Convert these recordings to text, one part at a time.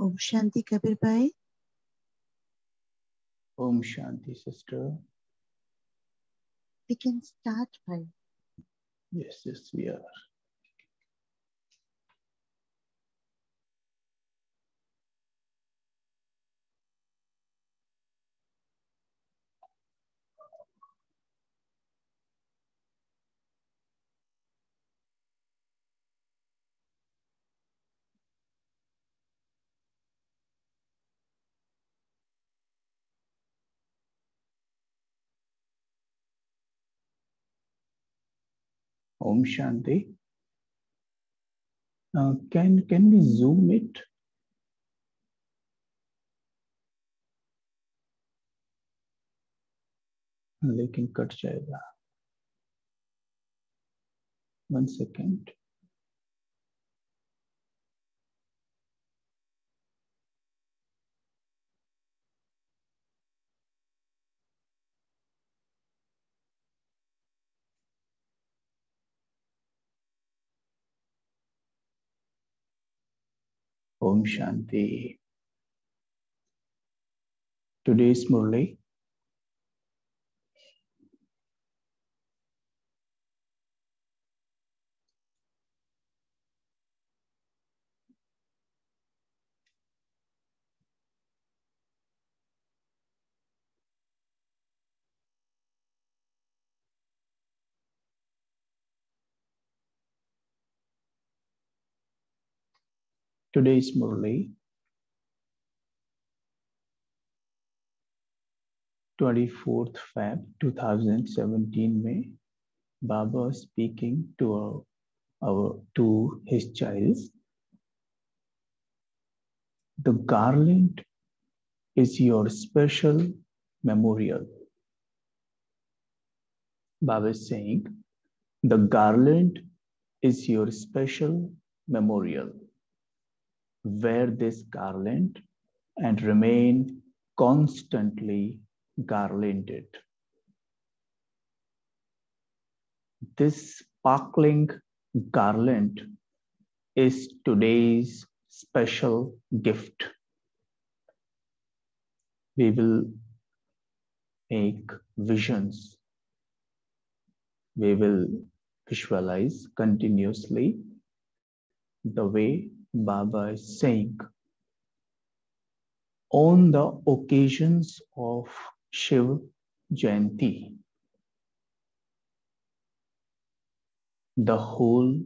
Om Shanti Kabir Bhai. Om Shanti, sister. We can start, Bhai. Yes, yes, we are. Om Shanti. Uh, can can we zoom it? लेकिन cut जाएगा one second Om Shanti. Today's Murli. Today's Murli. 24th Feb 2017 May, Baba speaking to our, to his child. The garland is your special memorial. Baba is saying, the garland is your special memorial. Wear this garland and remain constantly garlanded. This sparkling garland is today's special gift. We will make visions. We will visualize continuously the way Baba is saying. On the occasions of Shiv Jayanti, the whole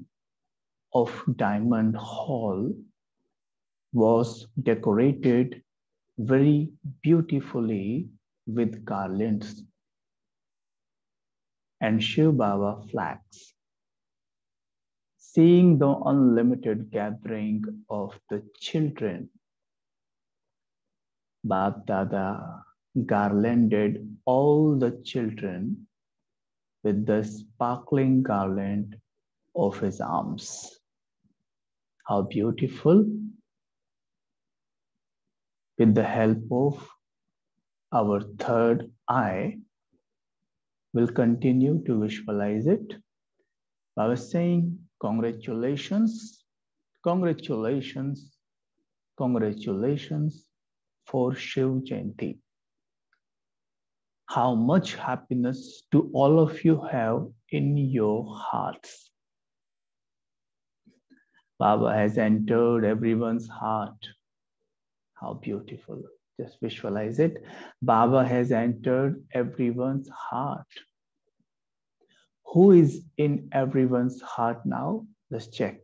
of Diamond Hall was decorated very beautifully with garlands and Shiv Baba flags. Seeing the unlimited gathering of the children, Bapdada garlanded all the children with the sparkling garland of his arms. How beautiful! With the help of our third eye, we'll continue to visualize it. I was saying, congratulations, congratulations, congratulations for Shiv Jayanti. How much happiness do all of you have in your hearts? Baba has entered everyone's heart. How beautiful. Just visualize it. Baba has entered everyone's heart. Who is in everyone's heart now? Let's check.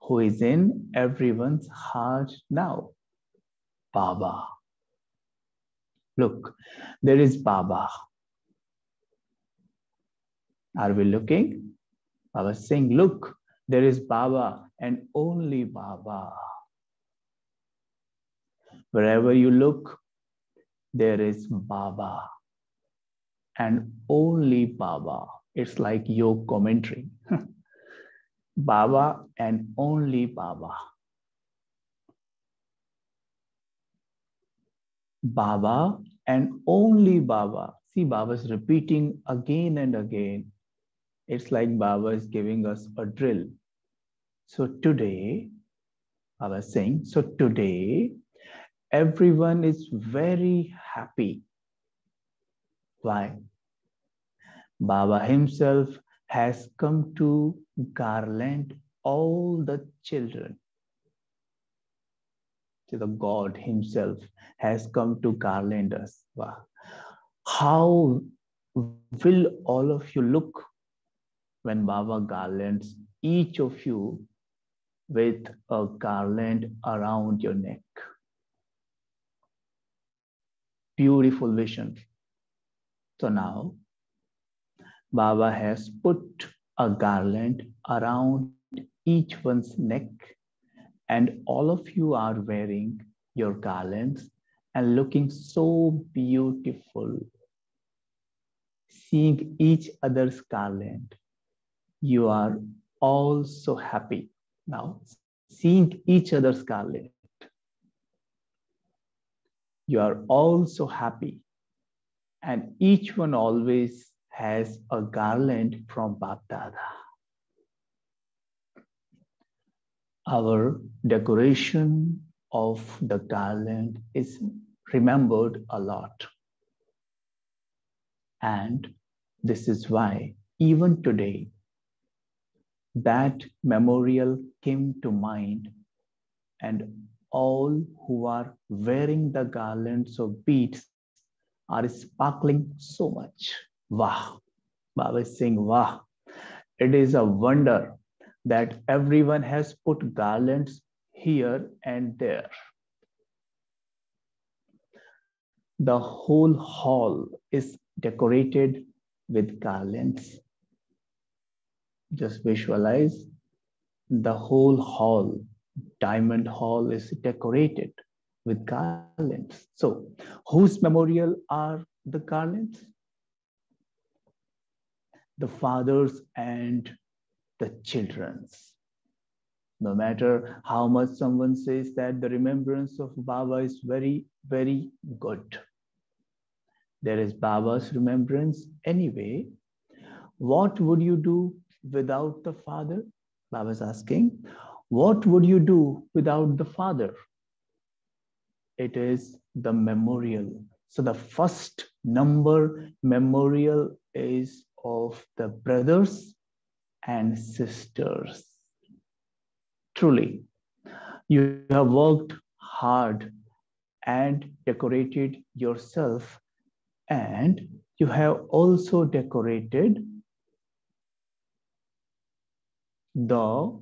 Who is in everyone's heart now? Baba. Look, there is Baba. Are we looking? I was saying, look, there is Baba and only Baba. Wherever you look, there is Baba and only Baba. It's like your commentary. Baba and only Baba. Baba and only Baba. See, Baba is repeating again and again. It's like Baba is giving us a drill. So today, I was saying, so today everyone is very happy. Why? Baba himself has come to garland all the children. So the God himself has come to garland us. Wow. How will all of you look when Baba garlands each of you with a garland around your neck? Beautiful vision. So now, Baba has put a garland around each one's neck, and all of you are wearing your garlands and looking so beautiful. Seeing each other's garland, you are all so happy now. Seeing each other's garland, you are all so happy, and each one always has a garland from Bapdada. Our decoration of the garland is remembered a lot. And this is why, even today, that memorial came to mind, and all who are wearing the garlands of beads are sparkling so much. Wow. Baba is saying, Wow. It is a wonder that everyone has put garlands here and there. The whole hall is decorated with garlands. Just visualize the whole hall, Diamond Hall, is decorated with garlands. So, whose memorial are the garlands? The fathers and the children's. No matter how much someone says that the remembrance of Baba is very, very good. There is Baba's remembrance anyway. What would you do without the father? Baba's asking, what would you do without the father? It is the memorial. So the first number memorial is of the brothers and sisters. Truly, you have worked hard and decorated yourself, and you have also decorated the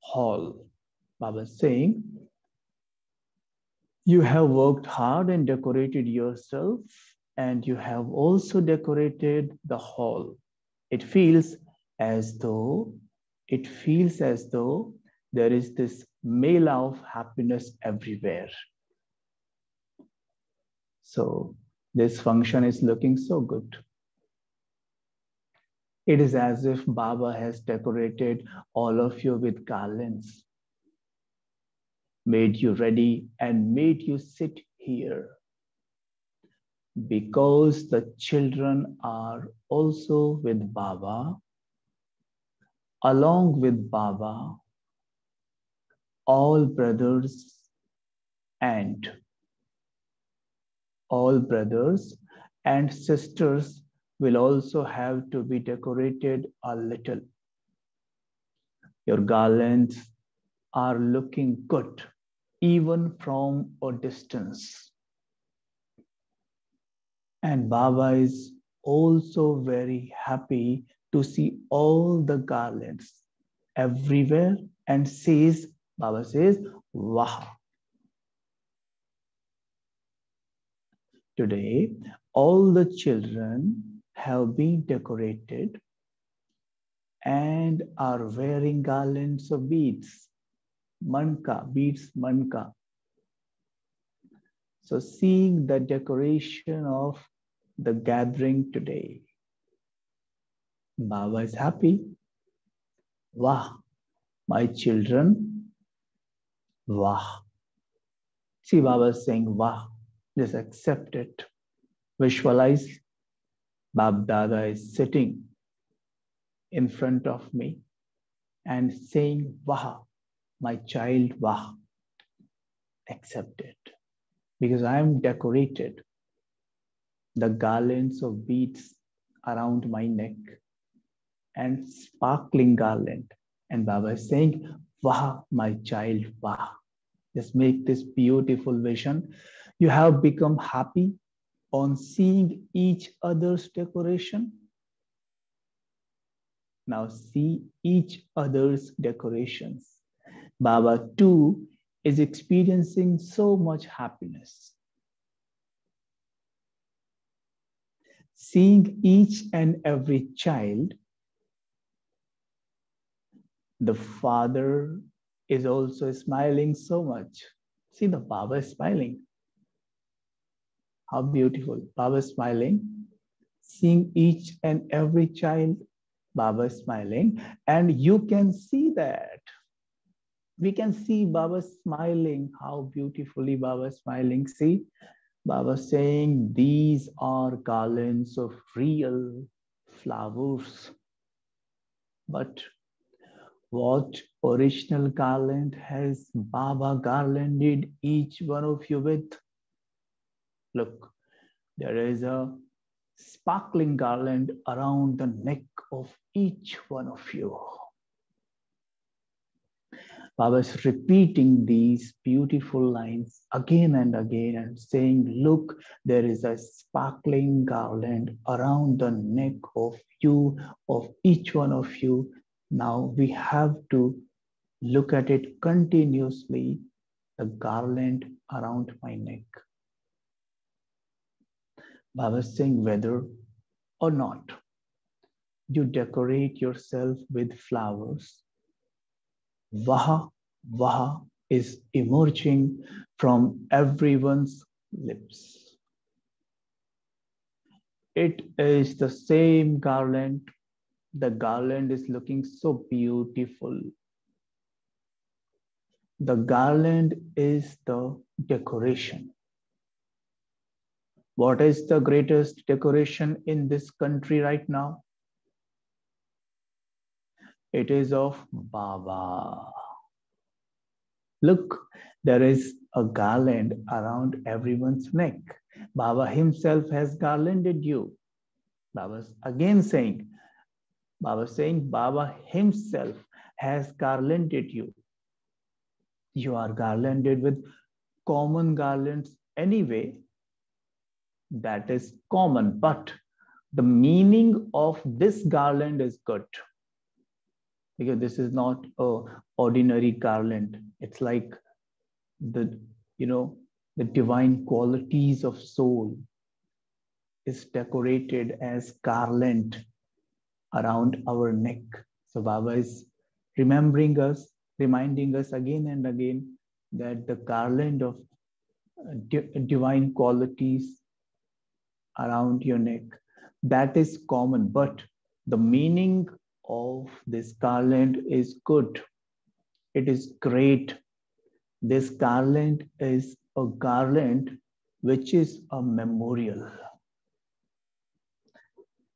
hall. Baba is saying, you have worked hard and decorated yourself, and you have also decorated the hall. It feels as though it feels as though there is this mela of happiness everywhere. So this function is looking so good. It is as if baba has decorated all of you with garlands made you ready and made you sit here because the children are also with Baba, along with Baba, all brothers and all brothers and sisters will also have to be decorated a little. Your garlands are looking good even from a distance. And Baba is also very happy to see all the garlands everywhere and says, Baba says, Wow. Today, all the children have been decorated and are wearing garlands of beads. Manka, beads, manka. So, seeing the decoration of the gathering today. Baba is happy. Wow, my children. Wow. See, Baba is saying, wow, just accept it. Visualize Bapdada is sitting in front of me and saying, wow, my child, Wah, accept it. Because I am decorated. The garlands of beads around my neck and sparkling garland. And Baba is saying, Wah, my child, Wah. Just make this beautiful vision. You have become happy on seeing each other's decoration. Now see each other's decorations. Baba too is experiencing so much happiness. Seeing each and every child, the father is also smiling so much. See the Baba is smiling. How beautiful. Baba is smiling. Seeing each and every child, Baba is smiling. And you can see that. We can see Baba smiling. How beautifully Baba smiling. See, Baba saying these are garlands of real flowers. But what original garland has Baba garlanded each one of you with? Look, there is a sparkling garland around the neck of each one of you. Baba is repeating these beautiful lines again and again and saying, Look, there is a sparkling garland around the neck of you, of each one of you. Now we have to look at it continuously the garland around my neck. Baba is saying, whether or not you decorate yourself with flowers Vaha, Vaha is emerging from everyone's lips. It is the same garland. The garland is looking so beautiful. The garland is the decoration. What is the greatest decoration in this country right now? It is of Baba. Look, there is a garland around everyone's neck. Baba himself has garlanded you. Baba's again saying, Baba saying, Baba himself has garlanded you. You are garlanded with common garlands anyway. That is common, but the meaning of this garland is good because this is not a ordinary garland it's like the you know the divine qualities of soul is decorated as garland around our neck. So baba is remembering us reminding us again and again that the garland of uh, divine qualities around your neck that is common. But the meaning of this garland is good. It is great. This garland is a garland which is a memorial.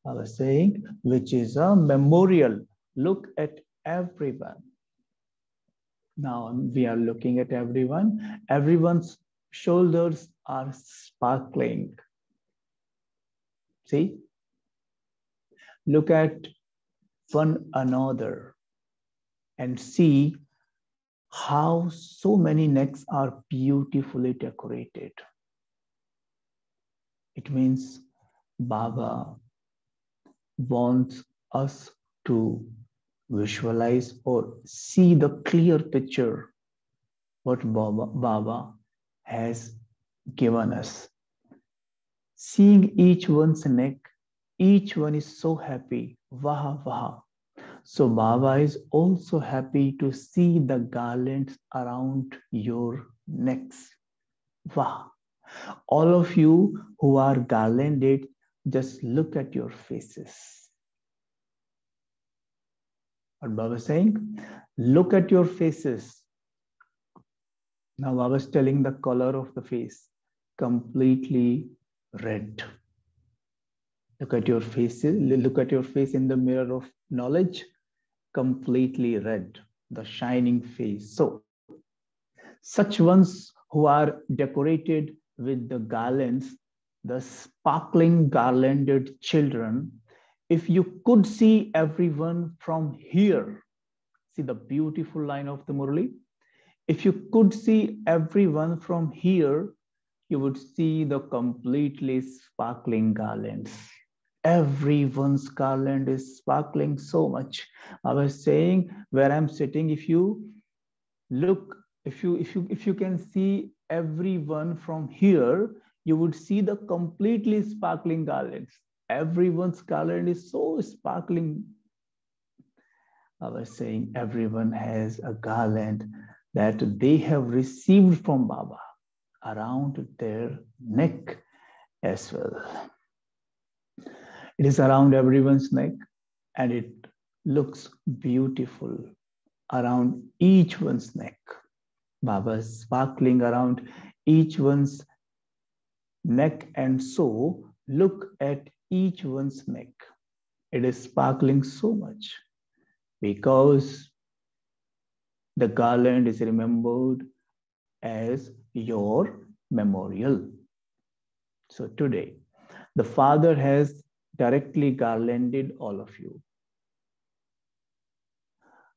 I was saying, which is a memorial. Look at everyone. Now we are looking at everyone. Everyone's shoulders are sparkling. See? Look at one another and see how so many necks are beautifully decorated. It means Baba wants us to visualize or see the clear picture what Baba, Baba has given us. Seeing each one's neck, each one is so happy Vaha Vaha. So Baba is also happy to see the garlands around your necks. Vaha. All of you who are garlanded, just look at your faces. What Baba is saying? Look at your faces. Now Baba is telling the color of the face completely red look at your face look at your face in the mirror of knowledge completely red the shining face. So, such ones who are decorated with the garlands, the sparkling garlanded children, if you could see everyone from here, see the beautiful line of the Murli. If you could see everyone from here, you would see the completely sparkling garlands. Everyone's garland is sparkling so much. I was saying where I'm sitting, if you look, if you if you if you can see everyone from here, you would see the completely sparkling garlands. Everyone's garland is so sparkling. I was saying everyone has a garland that they have received from Baba around their neck as well. It is around everyone's neck and it looks beautiful around each one's neck. Baba sparkling around each one's neck and so look at each one's neck. It is sparkling so much because the garland is remembered as your memorial. So today, the Father has directly garlanded all of you.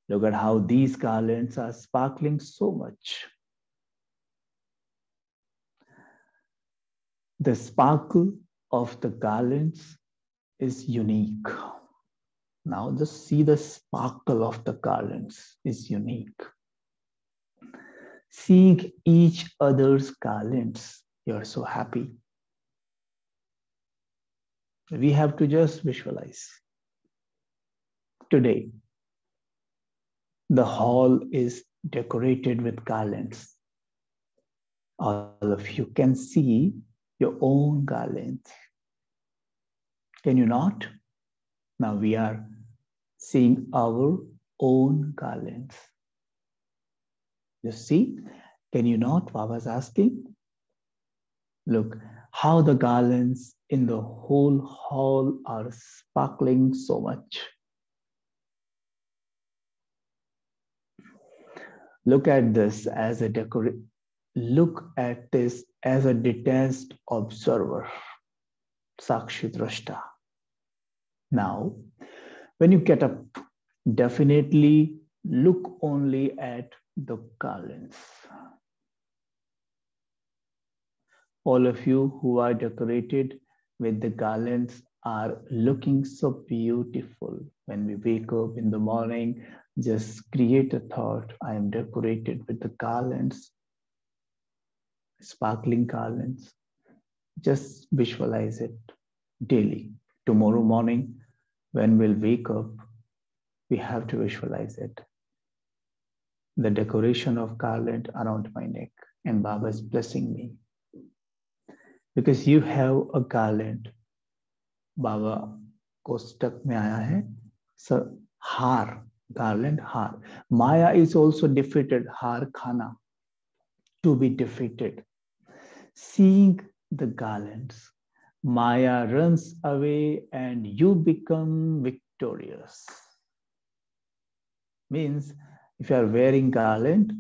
Look at how these garlands are sparkling so much. The sparkle of the garlands is unique. Now just see the sparkle of the garlands is unique. Seeing each other's garlands, you're so happy. We have to just visualize. Today, the hall is decorated with garlands. All of you can see your own garlands. Can you not? Now we are seeing our own garlands. You see, can you not? Baba's asking. Look how the garlands in the whole hall are sparkling so much. Look at this as a decor. Look at this as a detached observer. Sakshi Drashta. Now, when you get up, definitely look only at the garlands. All of you who are decorated with the garlands are looking so beautiful. When we wake up in the morning, just create a thought I am decorated with the garlands, sparkling garlands. Just visualize it daily. Tomorrow morning, when we'll wake up, we have to visualize it. The decoration of garland around my neck, and Baba is blessing me Because you have a garland. Baba कोष्टक में आया है sir हार garland har maya is also defeated har khana to be defeated seeing the garlands Maya runs away and you become victorious. Means if you are wearing garland,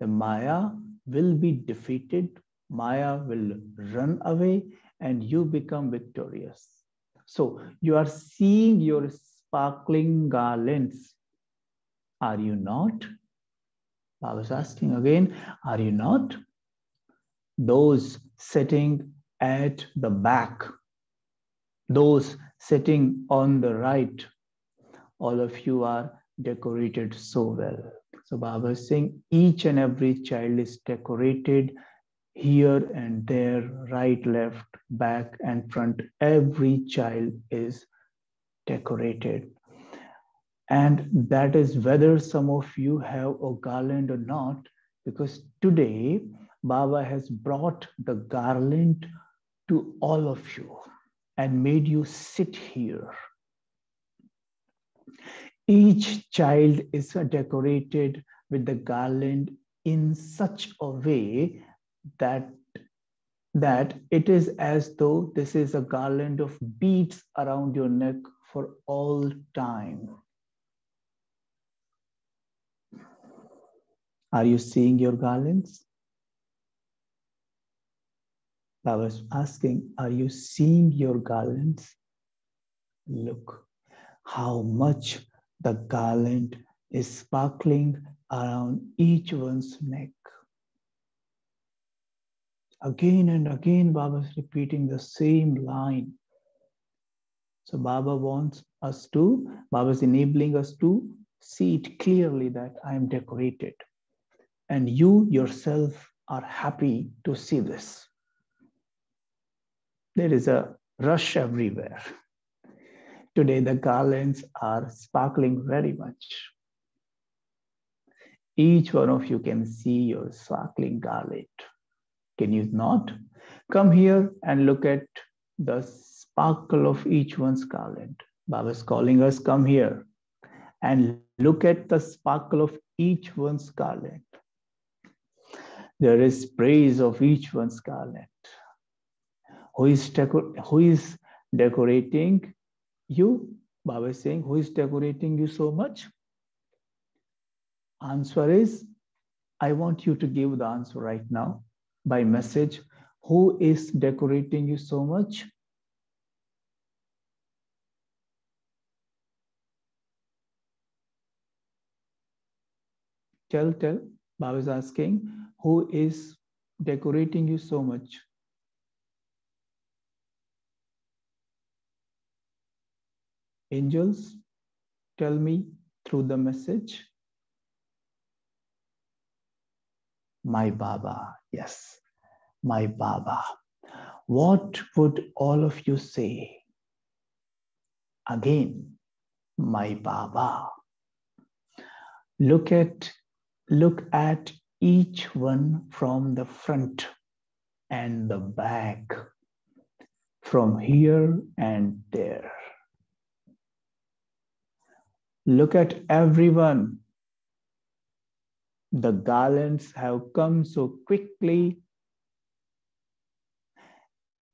the Maya will be defeated, Maya will run away and you become victorious. So you are seeing your sparkling garlands. Are you not? Was asking again, are you not? Those sitting at the back, those sitting on the right, all of you are decorated so well. So Baba is saying each and every child is decorated here and there, right, left, back, and front. Every child is decorated. And that is whether some of you have a garland or not, because today Baba has brought the garland to all of you and made you sit here. Each child is decorated with the garland in such a way that that it is as though this is a garland of beads around your neck for all time. Are you seeing your garlands? I was asking, are you seeing your garlands? Look how much the garland is sparkling around each one's neck. Again and again, Baba is repeating the same line. So Baba wants us to, Baba is enabling us to see it clearly that I am decorated. And you yourself are happy to see this. There is a rush everywhere. Today, the garlands are sparkling very much. Each one of you can see your sparkling garland. Can you not? Come here and look at the sparkle of each one's garland. Baba is calling us, come here and look at the sparkle of each one's garland. There is praise of each one's garland. Who is, who is decorating you? Baba is saying, who is decorating you so much? Answer is, I want you to give the answer right now by message. Who is decorating you so much? Tell, tell. Baba is asking, who is decorating you so much? Angels, tell me through the message. My Baba, yes, my Baba. What would all of you say? Again, my Baba. Look at look at each one from the front and the back, from here and there. Look at everyone. The garlands have come so quickly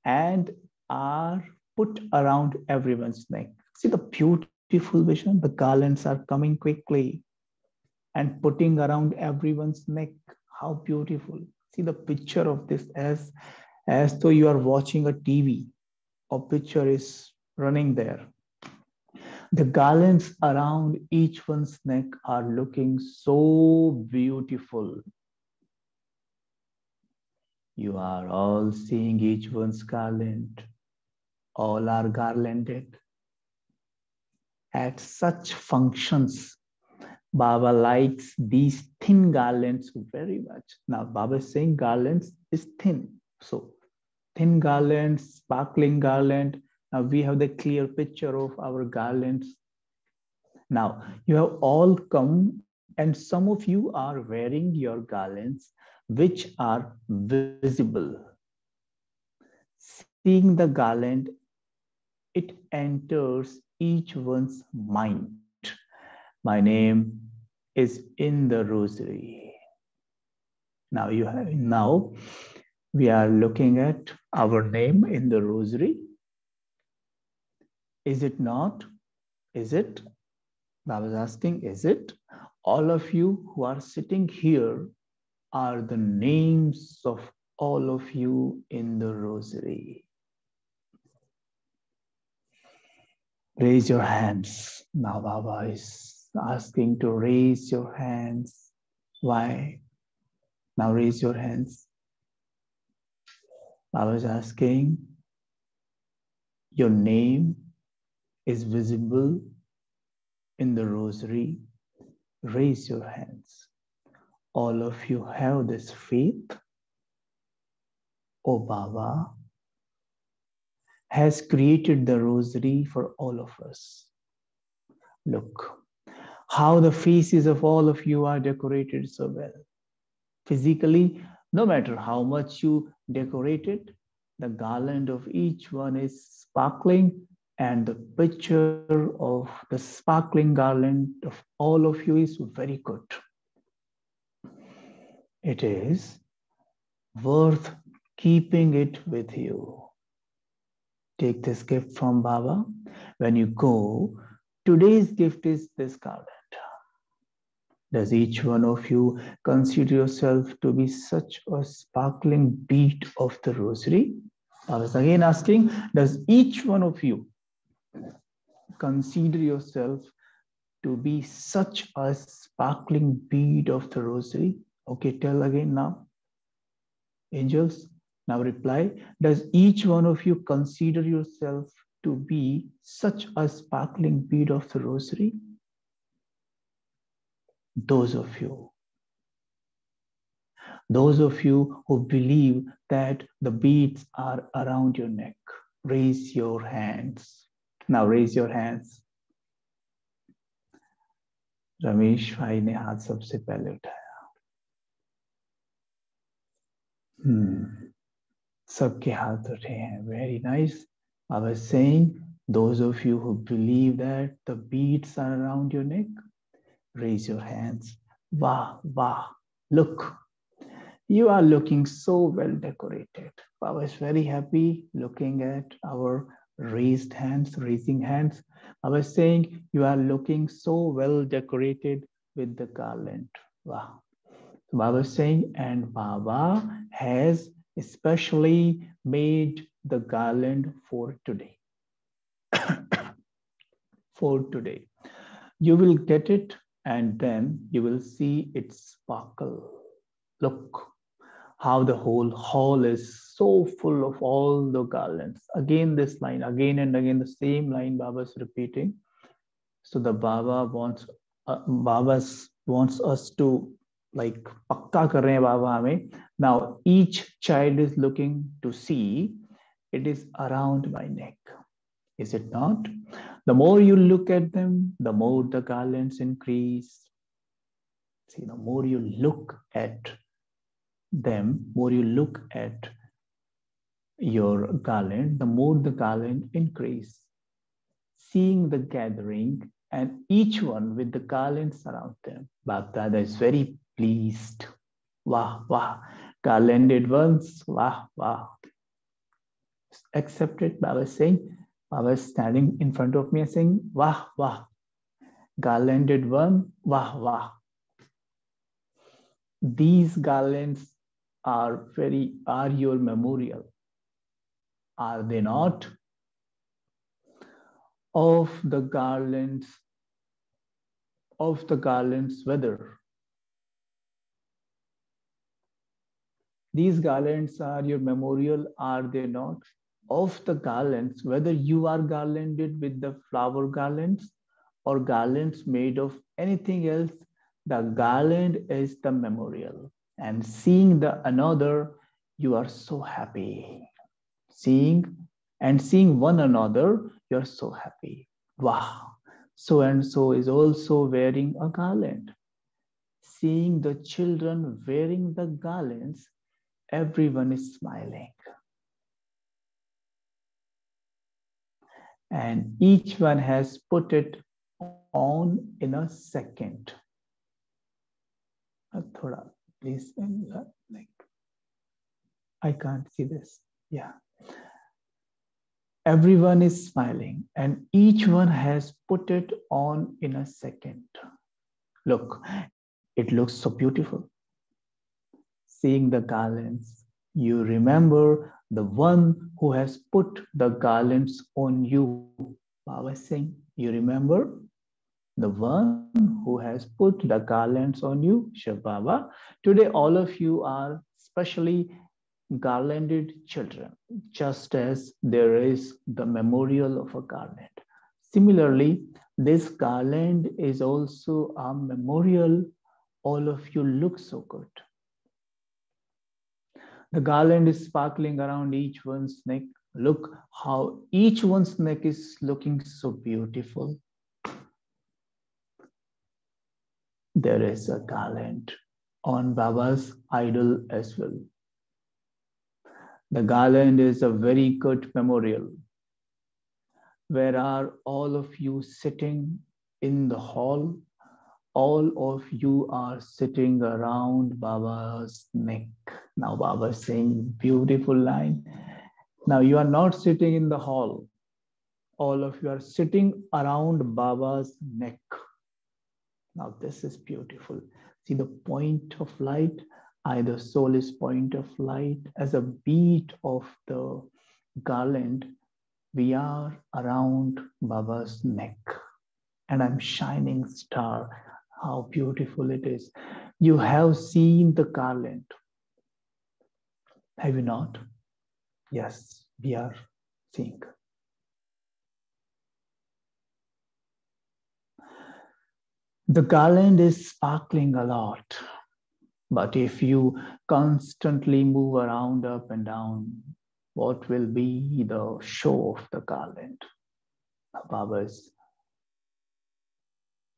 and are put around everyone's neck. See the beautiful vision? The garlands are coming quickly and putting around everyone's neck. How beautiful. See the picture of this as, as though you are watching a TV. A picture is running there. The garlands around each one's neck are looking so beautiful. You are all seeing each one's garland. All are garlanded. At such functions, Baba likes these thin garlands very much. Now, Baba is saying garlands is thin. So, thin garlands, sparkling garland. Now, we have the clear picture of our garlands. Now, you have all come, and some of you are wearing your garlands, which are visible. Seeing the garland, it enters each one's mind. My name is in the rosary. Now you have now we are looking at our name in the rosary. Is it not? Is it? I was asking, is it? All of you who are sitting here are the names of all of you in the rosary. Raise your hands. Now Baba is asking to raise your hands. Why? Now raise your hands. I was asking, your name is visible in the rosary. Raise your hands. All of you have this faith. Oh Baba has created the rosary for all of us. Look, how the faces of all of you are decorated so well. Physically, no matter how much you decorate it, the garland of each one is sparkling, and the picture of the sparkling garland of all of you is very good. It is worth keeping it with you. Take this gift from Baba. When you go, today's gift is this garland Does each one of you consider yourself to be such a sparkling bead of the rosary? I was again asking, does each one of you consider yourself to be such a sparkling bead of the rosary? Okay, tell again now. Angels, now reply. Does each one of you consider yourself to be such a sparkling bead of the rosary? Those of you. Those of you who believe that the beads are around your neck, raise your hands. Now raise your hands. Ramesh bhai ने हाथ सबसे पहले उठाया हम्म सबके हाथ उठे हैं very nice I was saying, those of you who believe that the beads are around your neck, raise your hands. Wow, wow, look, you are looking so well decorated. I was very happy looking at our raised hands, raising hands. I was saying, you are looking so well decorated with the garland. Wow. So Baba was saying, and Baba has especially made the garland for today. for today. You will get it and then you will see it sparkle. Look how the whole hall is so full of all the garlands. Again, this line, again and again, the same line Baba is repeating. So the Baba wants, uh, Baba wants us to like pakka kar Baba hame. Now each child is looking to see it is around my neck. Is it not? The more you look at them, the more the garlands increase. See, the more you look at them, more you look at your garland, the more the garland increase. Seeing the gathering and each one with the garlands around them. Bapdada is very pleased. Wah, wah. Garlanded ones, wah, wah accepted. Baba saying, Baba standing in front of me and saying, Wah, wah. Garlanded one, wah, wah. These garlands are very, are your memorial. Are they not? Of the garlands, of the garlands weather. These garlands are your memorial, are they not? of the garlands, whether you are garlanded with the flower garlands or garlands made of anything else, the garland is the memorial. And seeing the another, you are so happy. Seeing and seeing one another, you're so happy. Wow. So and so is also wearing a garland. Seeing the children wearing the garlands, everyone is smiling. and each one has put it on in a second. Thoda, please, uh, like, I can't see this. Yeah. Everyone is smiling and each one has put it on in a second. Look, it looks so beautiful. Seeing the garlands, you remember the one who has put the garlands on you. Baba saying, you remember? The one who has put the garlands on you, Shiv Baba. Today, all of you are specially garlanded children, just as there is the memorial of a garland. Similarly, this garland is also a memorial. All of you look so good. The garland is sparkling around each one's neck. Look how each one's neck is looking so beautiful. There is a garland on Baba's idol as well. The garland is a very good memorial. Where are all of you sitting in the hall? All of you are sitting around Baba's neck. Now Baba is saying beautiful line. Now you are not sitting in the hall. All of you are sitting around Baba's neck. Now, this is beautiful. See the point of light, either soul is point of light as a beat of the garland. We are around Baba's neck, and I'm shining star. How beautiful it is. You have seen the garland. Have you not? Yes, we are seeing. The garland is sparkling a lot, but if you constantly move around up and down, what will be the show of the garland? Baba is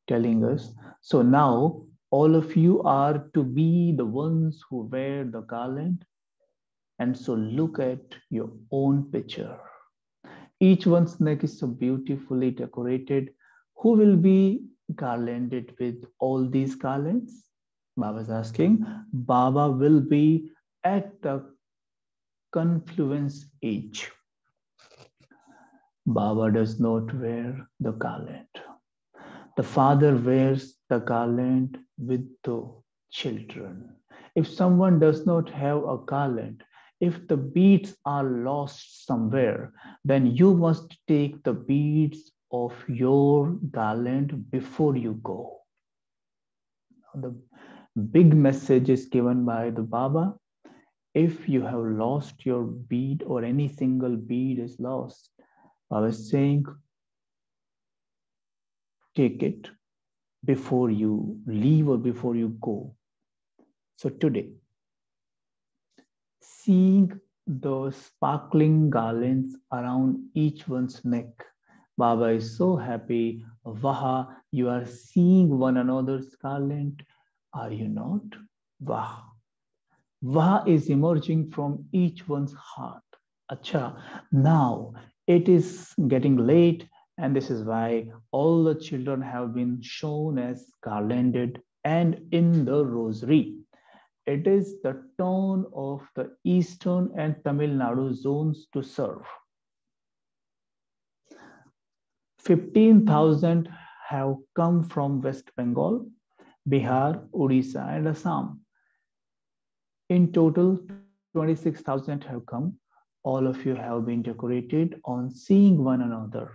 telling us. So now all of you are to be the ones who wear the garland. And so look at your own picture. Each one's neck is so beautifully decorated. Who will be garlanded with all these garlands? Baba is asking. Baba will be at the confluence age. Baba does not wear the garland. The father wears the garland with the children. If someone does not have a garland, if the beads are lost somewhere, then you must take the beads of your garland before you go. The big message is given by the Baba. If you have lost your bead or any single bead is lost, Baba is saying, take it before you leave or before you go. So today, seeing the sparkling garlands around each one's neck Baba is so happy. Vaha, you are seeing one another's garland. Are you not? Vaha. Vaha is emerging from each one's heart. Acha, now it is getting late, and this is why all the children have been shown as garlanded and in the rosary. It is the turn of the Eastern and Tamil Nadu zones to serve. 15,000 have come from West Bengal, Bihar, Odisha, and Assam. In total, 26,000 have come. All of you have been decorated on seeing one another.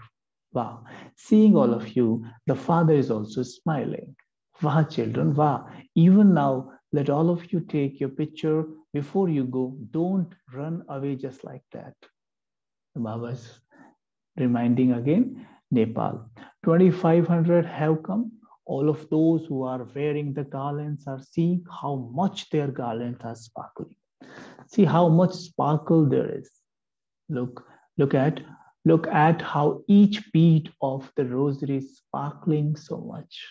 Wow. Seeing all of you, the Father is also smiling. Wow, children, wow. Even now, let all of you take your picture before you go. Don't run away just like that. The Baba is reminding again Nepal. 2,500 have come. All of those who are wearing the garlands are seeing how much their garlands are sparkling. See how much sparkle there is. Look, look at, look at how each bead of the rosary is sparkling so much.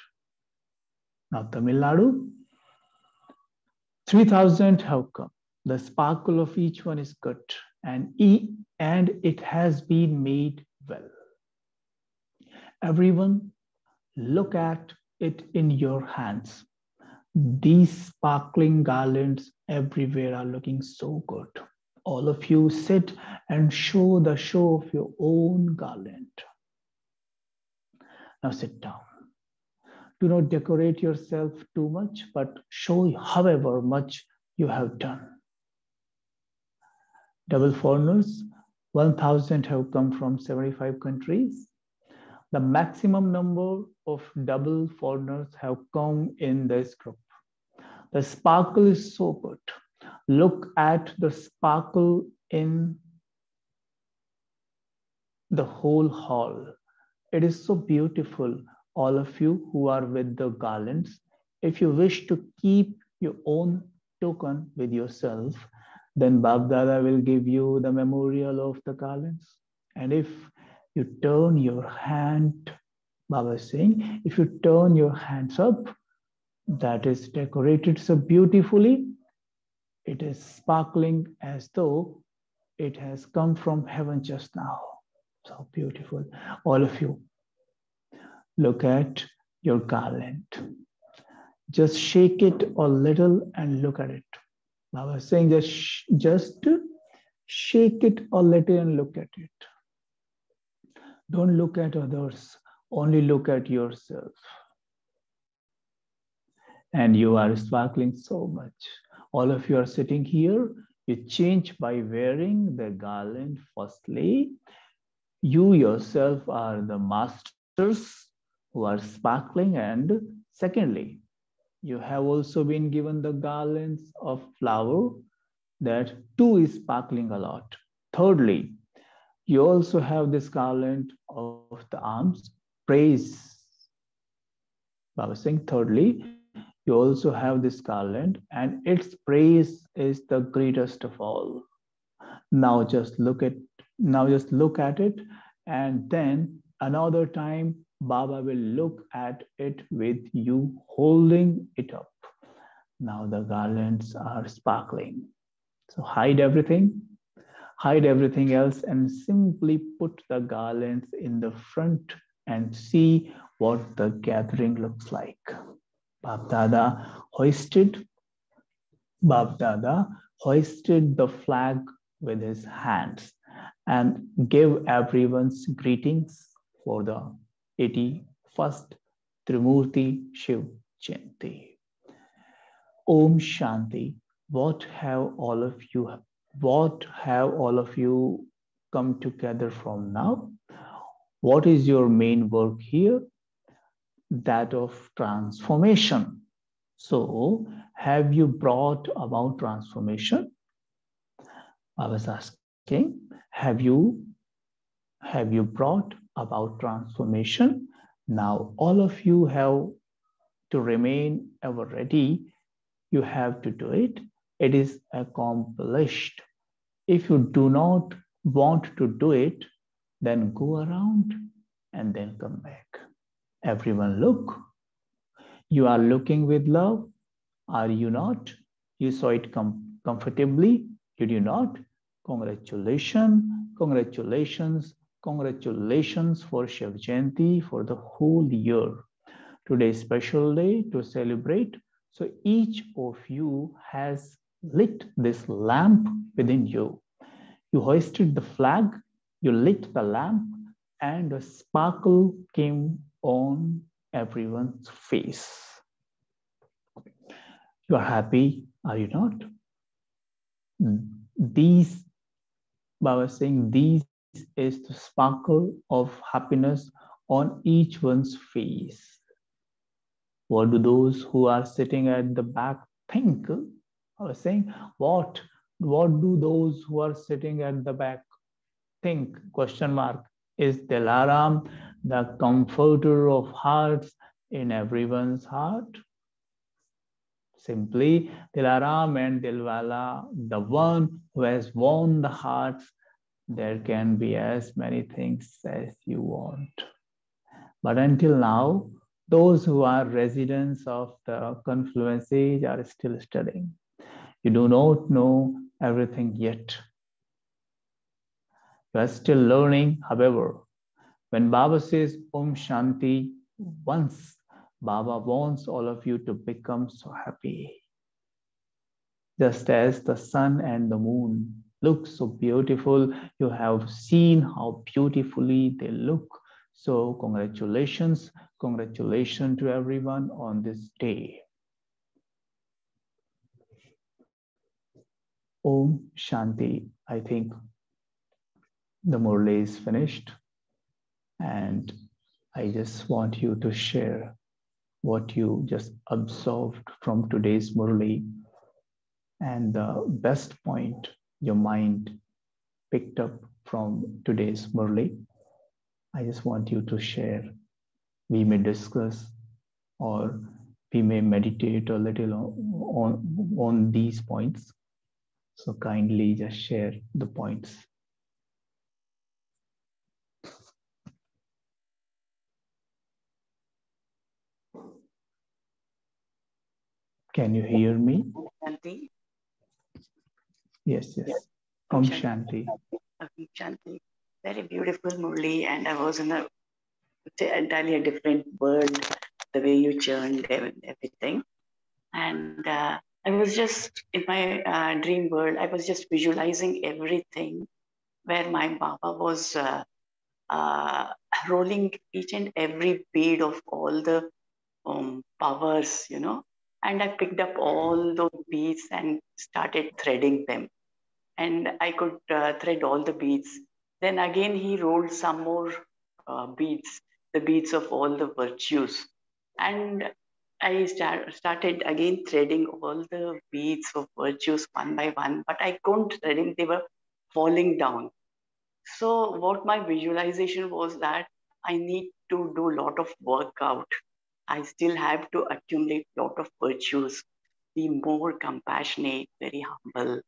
Now Tamil Nadu, 3,000 have come. The sparkle of each one is good and, e and it has been made well. Everyone, look at it in your hands. These sparkling garlands everywhere are looking so good. All of you sit and show the show of your own garland. Now sit down. Do not decorate yourself too much, but show however much you have done. Double foreigners, 1,000 have come from 75 countries the maximum number of double foreigners have come in this group. The sparkle is so good. Look at the sparkle in the whole hall. It is so beautiful, all of you who are with the garlands. If you wish to keep your own token with yourself, then Bapdada will give you the memorial of the garlands. And if you turn your hand, Baba is saying, if you turn your hands up, that is decorated so beautifully, it is sparkling as though it has come from heaven just now. So beautiful. All of you, look at your garland. Just shake it a little and look at it. Baba is saying just, just shake it a little and look at it. Don't look at others, only look at yourself. and you are sparkling so much. All of you are sitting here. You change by wearing the garland firstly. You yourself are the masters who are sparkling. And secondly, you have also been given the garlands of flower that too is sparkling a lot. Thirdly, you also have this garland of the arms, praise. Baba Singh. thirdly, you also have this garland, and its praise is the greatest of all. Now just look at now just look at it, and then another time Baba will look at it with you holding it up. Now the garlands are sparkling. So hide everything, hide everything else, and simply put the garlands in the front and see what the gathering looks like. Bapdada hoisted, Bapdada hoisted the flag with his hands and gave everyone's greetings for the 81st Trimurti Shiv Jayanti. Om Shanti what have all of you what have all of you come together from now? What is your main work here? That of transformation. So have you brought about transformation? I was asking have you have you brought about transformation? Now all of you have to remain ever ready. You have to do it it is accomplished. If you do not want to do it, then go around and then come back. Everyone look. You are looking with love. Are you not? You saw it com comfortably. Did you not? Congratulations, congratulations, congratulations for Shiv Jayanti for the whole year. Today special day to celebrate. So each of you has lit this lamp within you. You hoisted the flag, you lit the lamp, and a sparkle came on everyone's face. You are happy, are you not? Hmm. These, Baba saying, these is the sparkle of happiness on each one's face. What do those who are sitting at the back think? I was saying, what, what do those who are sitting at the back think? Question mark. Is Dilaram the comforter of hearts in everyone's heart? Simply, Dilaram and Dilwala, the one who has won the hearts, there can be as many things as you want. But until now, those who are residents of the confluence age are still studying. You do not know everything yet. You are still learning. However, when Baba says Om Shanti once, Baba wants all of you to become so happy. Just as the sun and the moon look so beautiful, you have seen how beautifully they look. So, congratulations, congratulations to everyone on this day. Om Shanti. I think the Murli is finished. And I just want you to share what you just observed from today's Murli and the best point your mind picked up from today's Murli. I just want you to share. We may discuss or we may meditate a little on, on, on these points so kindly just share the points. Can you hear me? Shanti. Yes, yes. Om Shanti. Om Shanti. Very beautiful, Murli. And I was in a entirely a different world, the way you churned everything. And uh, I was just in my uh, dream world, I was just visualizing everything where my Baba was uh, uh, rolling each and every bead of all the um, powers, you know, And I picked up all those beads and started threading them. And I could uh, thread all the beads. Then again, he rolled some more uh, beads, the beads of all the virtues. And I start, started again threading all the beads of virtues one by one, but I couldn't thread them, they were falling down. So, what my visualization was that I need to do a lot of workout. I still have to accumulate a lot of virtues, be more compassionate, very humble,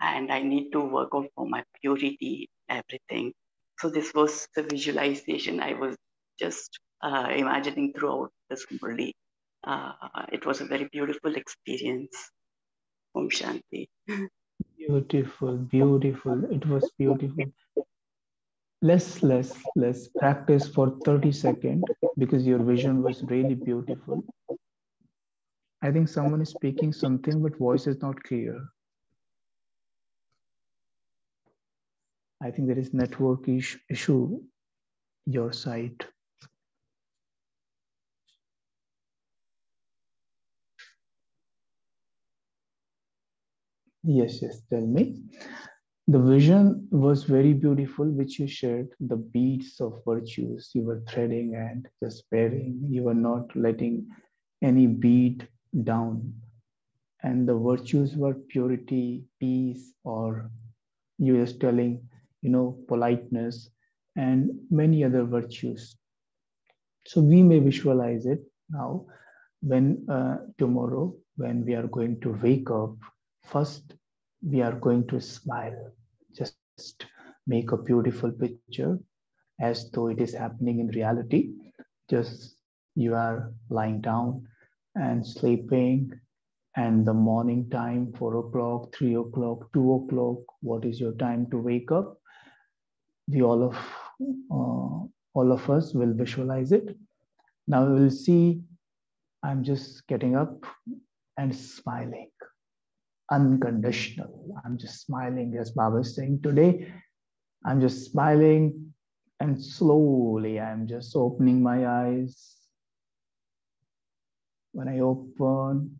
and I need to work out for my purity, everything. So, this was the visualization I was just uh, imagining throughout this Murli uh, it was a very beautiful experience. Om Shanti. Beautiful, beautiful. It was beautiful. Less, less, less practice for 30 seconds because your vision was really beautiful. I think someone is speaking something, but voice is not clear. I think there is network issue your side. Yes, yes, tell me. The vision was very beautiful, which you shared. The beads of virtues you were threading and just wearing. You were not letting any bead down. And the virtues were purity, peace, or you were just telling, you know, politeness and many other virtues. So we may visualize it now when uh, tomorrow, when we are going to wake up First, we are going to smile. Just make a beautiful picture as though it is happening in reality. Just you are lying down and sleeping, and the morning time, four o'clock, three o'clock, two o'clock, what is your time to wake up? We all of uh, all of us will visualize it. Now we will see I'm just getting up and smiling unconditional. I'm just smiling, as Baba is saying today. I'm just smiling, and slowly I'm just opening my eyes. When I open,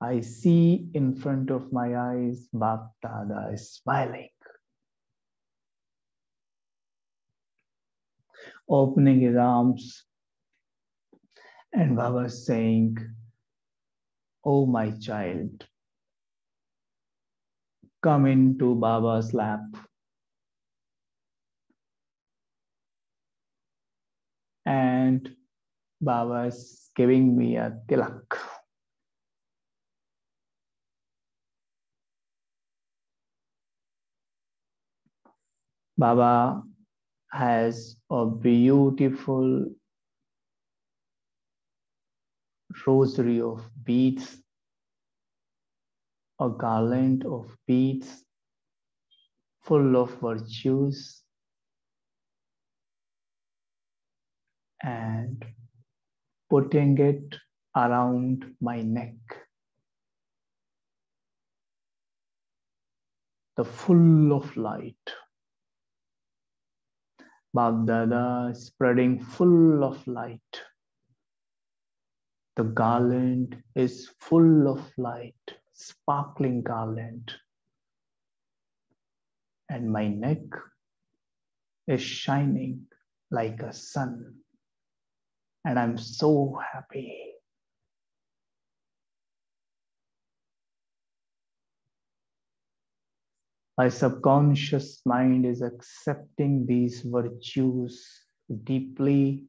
I see in front of my eyes Bapdada is smiling. Opening his arms, and Baba is saying, Oh, my child, come into Baba's lap. And Baba is giving me a tilak. Baba has a beautiful rosary of beads a garland of beads full of virtues and putting it around my neck. The full of light. Bapdada spreading full of light. The garland is full of light sparkling garland. And my neck is shining like a sun. And I'm so happy. My subconscious mind is accepting these virtues deeply.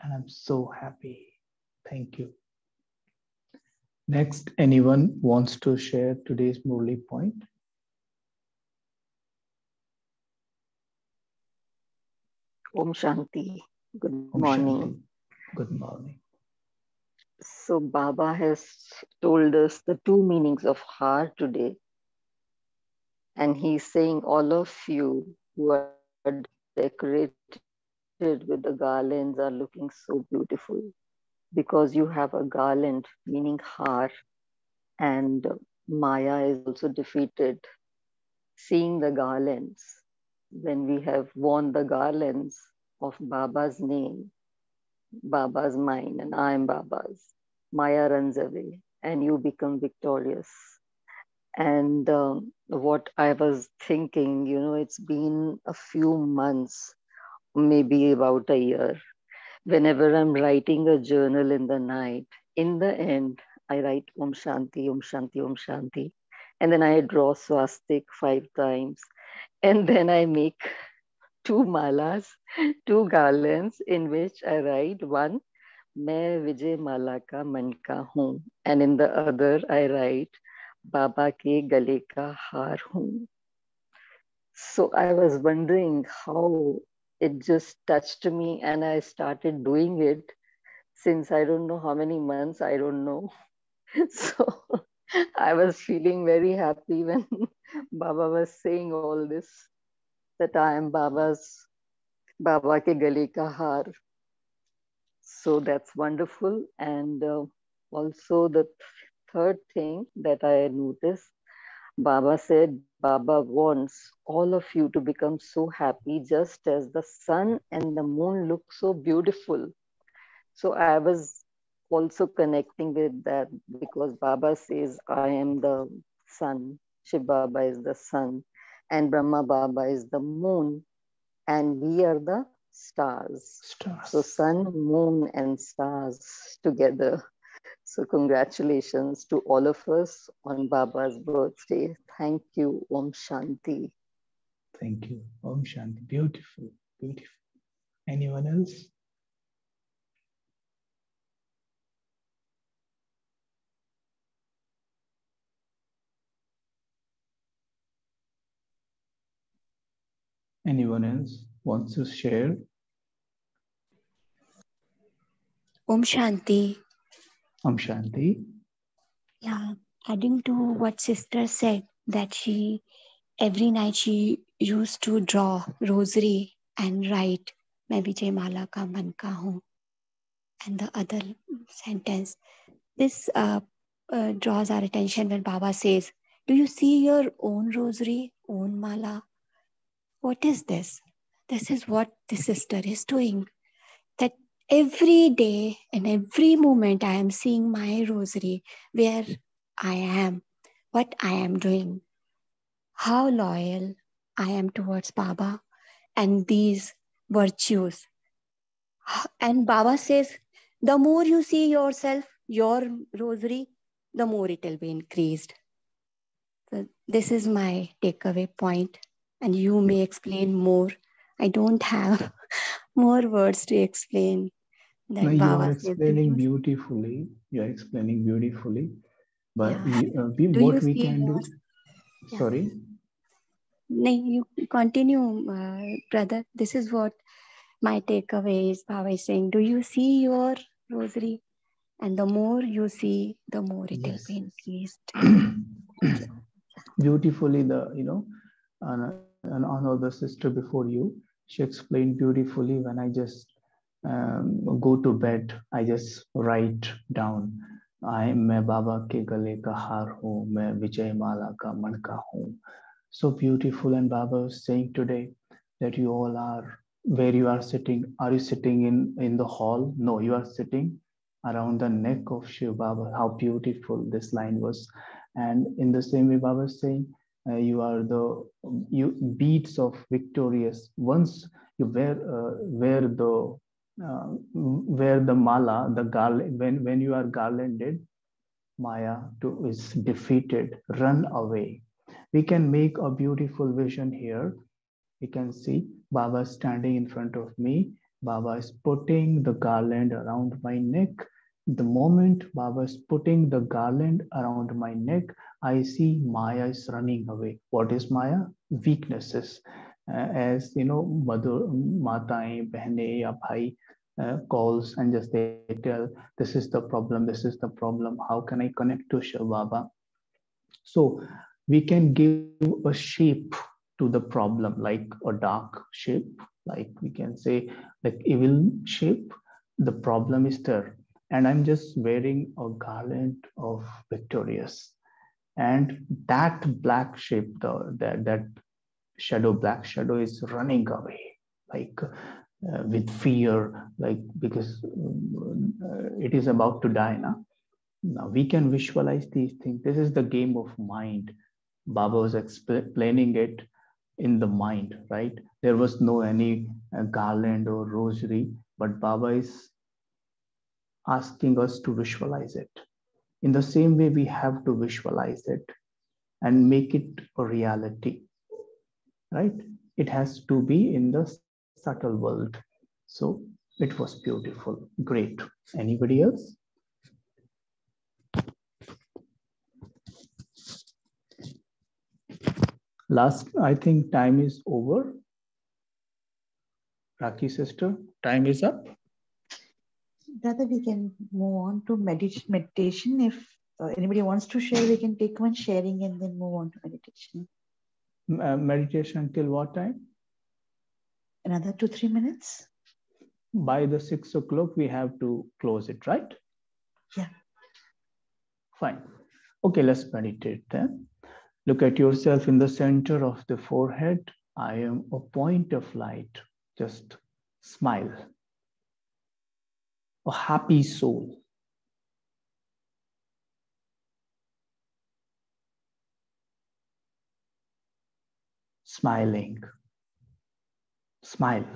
And I'm so happy. Thank you. Next, anyone wants to share today's Murli point? Om Shanti. Good Om morning. Shanti. Good morning. So, Baba has told us the two meanings of heart today. And he's saying, all of you who are decorated with the garlands are looking so beautiful because you have a garland, meaning heart, and Maya is also defeated. Seeing the garlands, when we have worn the garlands of Baba's name, Baba's mine and I am Baba's. Maya runs away and you become victorious. And um, what I was thinking, you know, it's been a few months, maybe about a year Whenever I'm writing a journal in the night, in the end, I write Om Shanti, Om Shanti, Om Shanti. And then I draw swastik five times. And then I make two malas, two garlands in which I write one, मैं विजय माला का मन का हूँ and in the other I write बाबा के गले का हार हूँ. So I was wondering how it just touched me and I started doing it since I don't know how many months, I don't know. So I was feeling very happy when Baba was saying all this that I am Baba's Baba ke gale ka. So that's wonderful. And uh, also the third thing that I noticed, Baba said, Baba wants all of you to become so happy just as the sun and the moon look so beautiful. So I was also connecting with that because Baba says, I am the sun, Shiv Baba is the sun, and Brahma Baba is the moon, and we are the stars. Stars. So, sun, moon, and stars together. So, congratulations to all of us on Baba's birthday. Thank you, Om Shanti. Thank you. Om Shanti. Beautiful. Beautiful. Anyone else? Anyone else wants to share? Om Shanti. Om Shanti. Yeah, adding to what sister said that she every night she used to draw rosary and write मैं विजय माला का मन का हूँ and the other sentence this uh, uh, draws our attention when Baba says do you see your own rosary own mala what is this this is what the sister is doing that every day and every moment I am seeing my rosary where I am, what I am doing, how loyal I am towards Baba and these virtues. And Baba says, the more you see yourself, your rosary, the more it will be increased. So this is my takeaway point, and you may explain more. I don't have more words to explain you are explaining beautifully. You are explaining beautifully. But Yeah. we, uh, we, what we can do. Yeah. Sorry. No, you continue, uh, brother. This is what my takeaway is. Baba is saying, Do you see your rosary? And the more you see, the more it will Yes. be increased. beautifully the you know an, an another sister before you she explained beautifully when i just um, go to bed i just write down I मैं बाबा के गले का हार हूँ मैं विजय माला का मणका हूँ so beautiful and Baba was saying today that you all are where you are sitting are you sitting in in the hall no you are sitting around the neck of Shiv Baba how beautiful this line was and in the same way Baba was saying uh, you are the you beads of victorious once you wear uh, wear the uh, where the mala, the garland, when, when you are garlanded, Maya to, is defeated, run away. We can make a beautiful vision here. We can see Baba standing in front of me. Baba is putting the garland around my neck. The moment Baba is putting the garland around my neck, I see Maya is running away. What is Maya? Weaknesses. Uh, as you know, mother, mataein, behne, ya bhai, uh, calls and just they tell this is the problem this is the problem. How can i connect to shiv baba so we can give a shape to the problem like a dark shape. Like we can say like evil shape the problem is there. And i'm just wearing a garland of victorious. And that black shape the that, that shadow black shadow is running away. Like uh, with fear, like because uh, it is about to die now. Now we can visualize these things. This is the game of mind. Baba was explaining it in the mind, right? There was no any uh, garland or rosary, but Baba is asking us to visualize it. In the same way, we have to visualize it and make it a reality, right? It has to be in the subtle world. So it was beautiful. Great. Anybody else? Last, I think time is over. Raki sister, time is up. Rather, we can move on to medit meditation. If uh, anybody wants to share, we can take one sharing and then move on to meditation. Uh, meditation till what time? Another two, three minutes. By the six o'clock, we have to close it, right? Yeah. Fine. Okay, let's meditate then. Look at yourself in the center of the forehead. I am a point of light. Just smile. A happy soul. Smiling. Smile.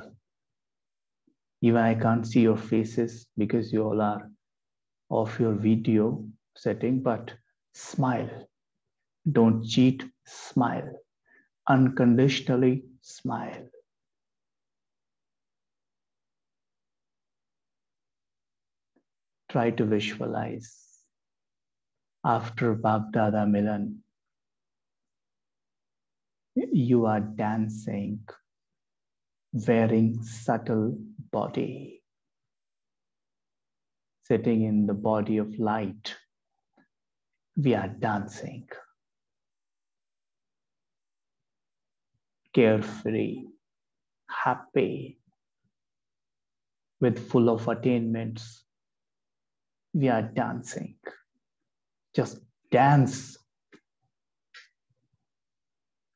Even I can't see your faces because you all are off your video setting, but smile don't cheat, smile. Unconditionally smile. Try to visualize after Bapdada Milan, you are dancing, wearing subtle body, sitting in the body of light. We are dancing. carefree, happy, with full of attainments. We are dancing. Just dance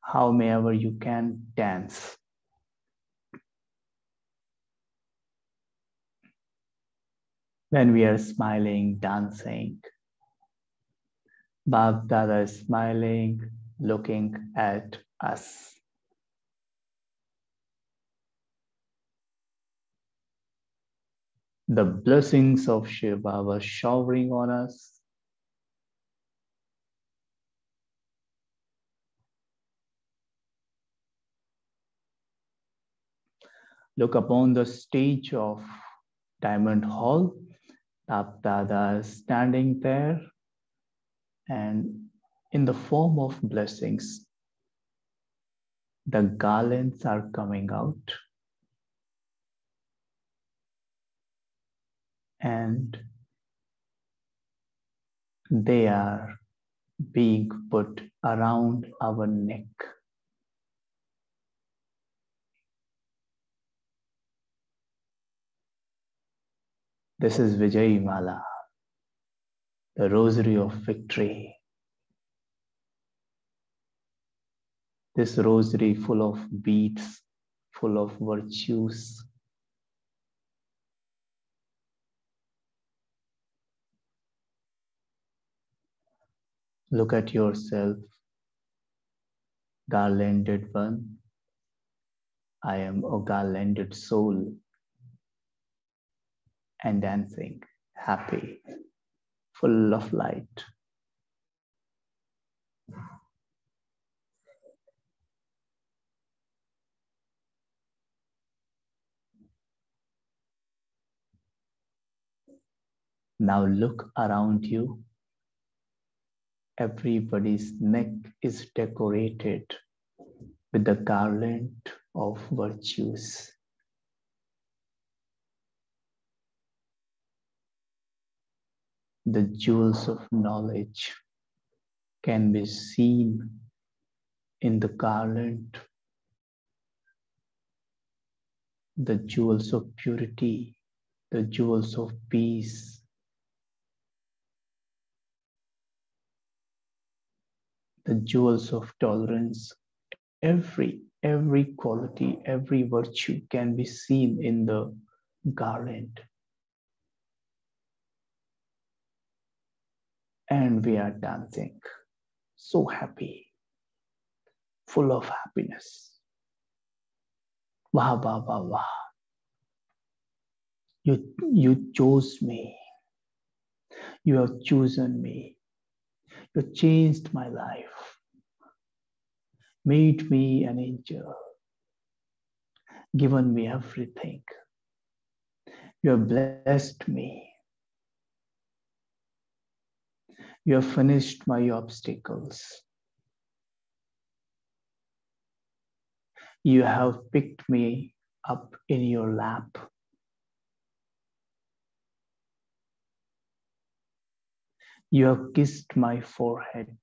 however you can dance. When we are smiling, dancing, Bapdada is smiling, looking at us. the blessings of Shiva were showering on us. Look upon the stage of Diamond Hall. Bapdada is standing there and in the form of blessings, the garlands are coming out. and they are being put around our neck. This is Vijay Mala, the rosary of victory. This rosary full of beads, full of virtues, Look at yourself, garlanded one. I am a garlanded soul and dancing, happy, full of light. Now look around you everybody's neck is decorated with the garland of virtues. The jewels of knowledge can be seen in the garland. The jewels of purity, the jewels of peace, the jewels of tolerance, every every quality, every virtue can be seen in the garland. And we are dancing, so happy, full of happiness. Wah, wah, wah, wah. You, you chose me. You have chosen me. You changed my life made me an angel, given me everything. You have blessed me. You have finished my obstacles. You have picked me up in your lap. You have kissed my forehead.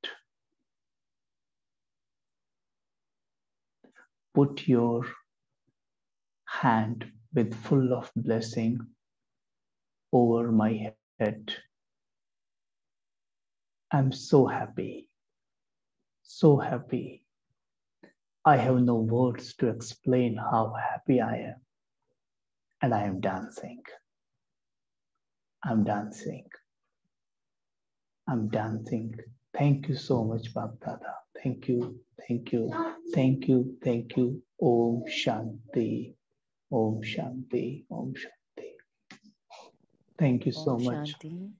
put your hand with full of blessing over my head. I'm so happy, so happy. I have no words to explain how happy I am. And I am dancing. I'm dancing. I'm dancing. Thank you so much, Bapdada. Thank you, thank you, thank you, thank you. Om Shanti, Om Shanti, Om Shanti. Thank you so Om much Shanti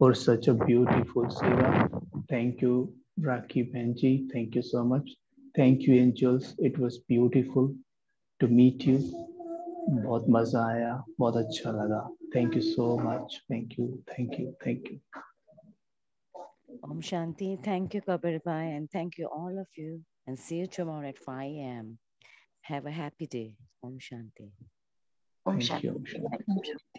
for such a beautiful seva. Thank you, Raki Benji. Thank you so much. Thank you, angels. It was beautiful to meet you. बहुत मजा आया बहुत अच्छा लगा thank you so much thank you thank you thank you Om Shanti. Thank you, Kabir Bhai, and thank you all of you. And see you tomorrow at 5 a.m. Have a happy day. Om Shanti. Om Shanti. Om Shanti.